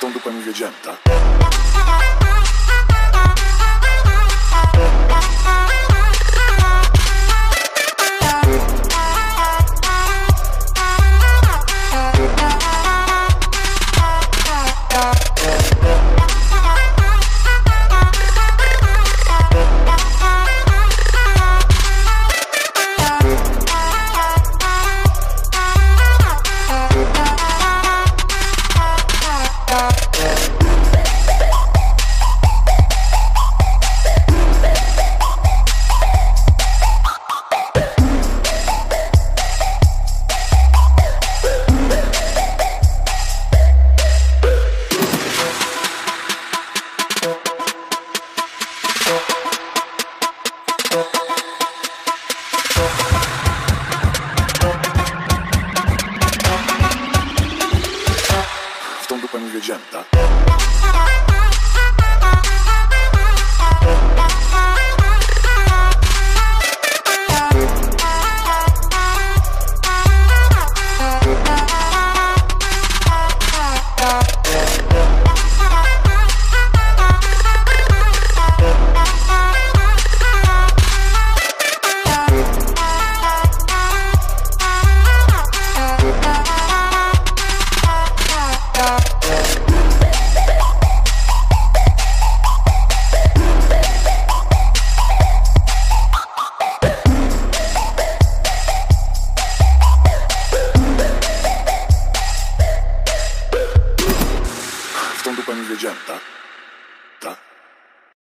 Don't do anything, gente. poi mi piace. U pani wiedzięta.